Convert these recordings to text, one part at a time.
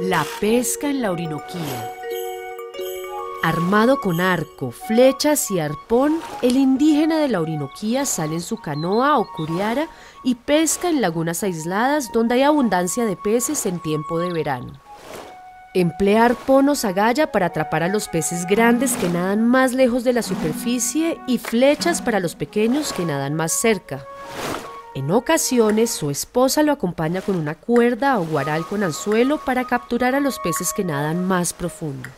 La pesca en la Orinoquía. Armado con arco, flechas y arpón, el indígena de la Orinoquía sale en su canoa o curiara y pesca en lagunas aisladas donde hay abundancia de peces en tiempo de verano. Emplea arponos agalla para atrapar a los peces grandes que nadan más lejos de la superficie y flechas para los pequeños que nadan más cerca. En ocasiones su esposa lo acompaña con una cuerda o guaral con anzuelo para capturar a los peces que nadan más profundo.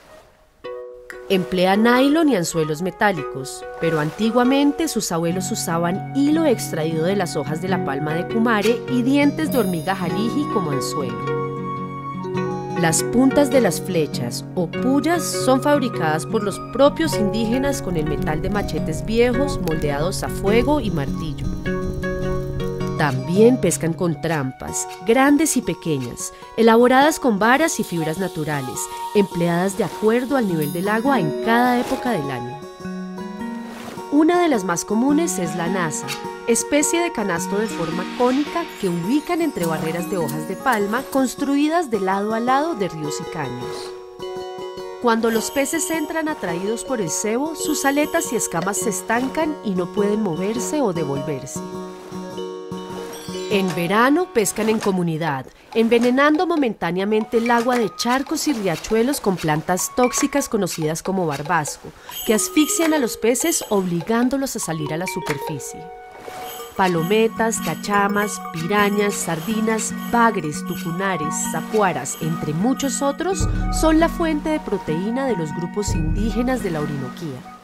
Emplea nylon y anzuelos metálicos, pero antiguamente sus abuelos usaban hilo extraído de las hojas de la palma de cumare y dientes de hormiga jaliji como anzuelo. Las puntas de las flechas o pullas son fabricadas por los propios indígenas con el metal de machetes viejos moldeados a fuego y martillo. También pescan con trampas, grandes y pequeñas, elaboradas con varas y fibras naturales, empleadas de acuerdo al nivel del agua en cada época del año. Una de las más comunes es la nasa, especie de canasto de forma cónica que ubican entre barreras de hojas de palma construidas de lado a lado de ríos y caños. Cuando los peces entran atraídos por el cebo, sus aletas y escamas se estancan y no pueden moverse o devolverse. En verano pescan en comunidad, envenenando momentáneamente el agua de charcos y riachuelos con plantas tóxicas conocidas como barbasco, que asfixian a los peces obligándolos a salir a la superficie. Palometas, cachamas, pirañas, sardinas, bagres, tucunares, zapuaras, entre muchos otros, son la fuente de proteína de los grupos indígenas de la Orinoquía.